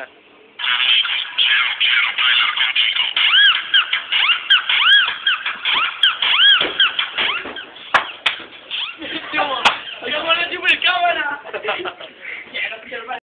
bailar. ¡Yo, yo, yo, cámara!